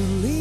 to leave.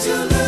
to love.